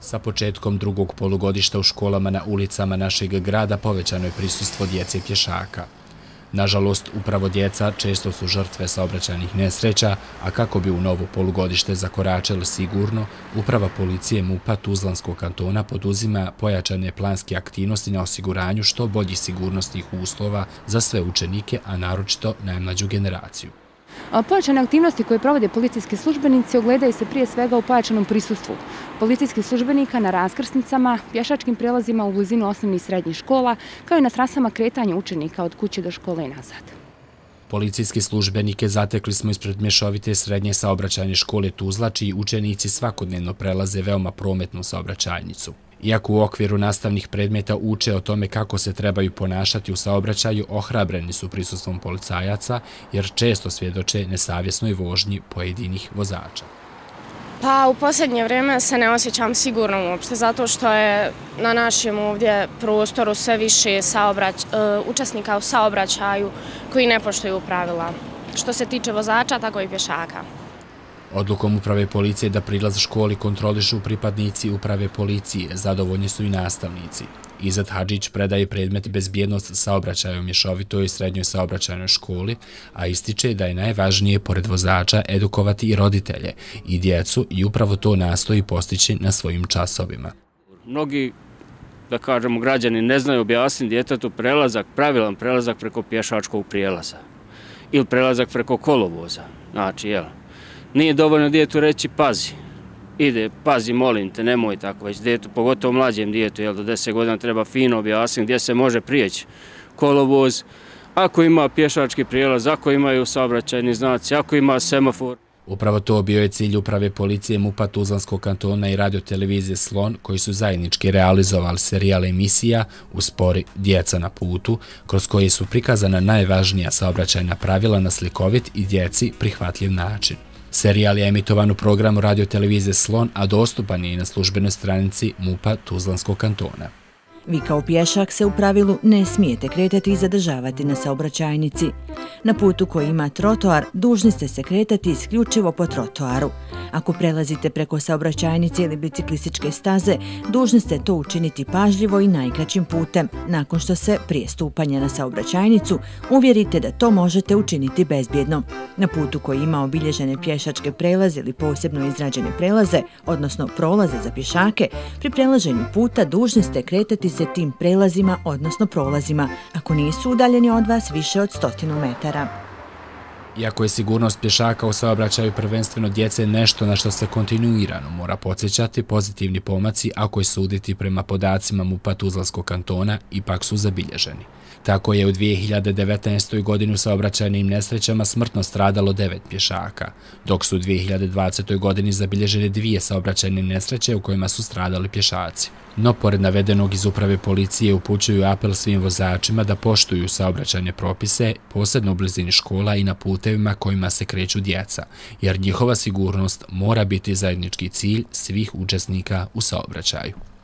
Sa početkom drugog polugodišta u školama na ulicama našeg grada povećano je prisustvo djece pješaka. Nažalost, upravo djeca često su žrtve saobraćajnih nesreća, a kako bi u novo polugodište zakoračilo sigurno, uprava policije MUPA Tuzlanskog kantona poduzima pojačane planske aktivnosti na osiguranju što boljih sigurnostnih uslova za sve učenike, a naročito najmlađu generaciju. Pojačane aktivnosti koje provode policijski službenici ogledaju se prije svega u pojačanom prisustvu policijskih službenika na raskrsnicama, pješačkim prelazima u blizinu osnovnih i srednjih škola, kao i na trasama kretanja učenika od kuće do škole i nazad. Policijski službenike zatekli smo ispred mješovite srednje saobraćajne škole Tuzla, čiji učenici svakodnevno prelaze veoma prometnu saobraćajnicu. Iako u okviru nastavnih predmeta uče o tome kako se trebaju ponašati u saobraćaju, ohrabreni su prisustvom policajaca jer često svjedoče nesavjesnoj vožnji pojedinih vozača. Pa u posljednje vrijeme se ne osjećam sigurno uopšte, zato što je na našem ovdje prostoru sve više e, učesnika u saobraćaju koji ne poštuju pravila. Što se tiče vozača, tako i pješaka. Odlukom uprave policije da prilaz školi kontrolišu pripadnici uprave policije, zadovoljni su i nastavnici. Izad Hadžić predaje predmet bezbjednost saobraćaja u mješovitoj i srednjoj saobraćajnoj školi, a ističe da je najvažnije, pored vozača, edukovati i roditelje i djecu i upravo to nastoji postići na svojim časovima. Mnogi, da kažemo, građani ne znaju objasniti djetetu prelazak, pravilan prelazak preko pješačkog prijelaza ili prelazak preko kolovoza. Znači, jel, nije dovoljno djetu reći pazi, ide, pazi, molim te, nemoj tako, već djetu, pogotovo mlađem djetu, jel, do deset godina treba fino objasniti gdje se može prijeći kolovoz, ako ima pješački prijelaz, ako imaju saobraćajni znaci, ako ima semafor. Upravo to bio je cilj uprave policije MUPA Tuzlanskog kantona i radiotelevizije Slon, koji su zajednički realizovali serijal emisija u spori Djeca na putu, kroz koje su prikazana najvažnija saobraćajna pravila na slikovit i djeci prihvatljiv način. Serijal je emitovan u programu radiotelevizije Slon, a dostupan je i na službenoj stranici MUPA Tuzlanskog kantona. Vi kao pješak se u pravilu ne smijete kretati i zadržavati na saobraćajnici. Na putu koji ima trotoar, dužni ste se kretati isključivo po trotoaru. Ako prelazite preko saobraćajnice ili biciklističke staze, dužni ste to učiniti pažljivo i najkraćim putem. Nakon što se prije stupanja na saobraćajnicu, uvjerite da to možete učiniti bezbjedno. Na putu koji ima obilježene pješačke prelaze ili posebno izrađene prelaze, odnosno prolaze za pješake, pri prelaženju puta dužni ste kretati se tim prelazima, odnosno prolazima, ako nisu udaljeni od vas više od stotinu metara. Iako je sigurnost pješaka u saobraćaju prvenstveno djece nešto na što se kontinuirano mora podsjećati, pozitivni pomaci, ako je suditi prema podacima MUPA Tuzlanskog kantona, ipak su zabilježeni. Tako je u 2019. godinu sa obraćajnim nesrećama smrtno stradalo devet pješaka, dok su u 2020. godini zabilježene dvije saobraćajne nesreće u kojima su stradali pješaci. No, pored navedenog iz uprave policije upućuju apel svim vozačima da poštuju saobraćajne propise, posebno u blizini škola i na putevima kojima se kreću djeca, jer njihova sigurnost mora biti zajednički cilj svih učesnika u saobraćaju.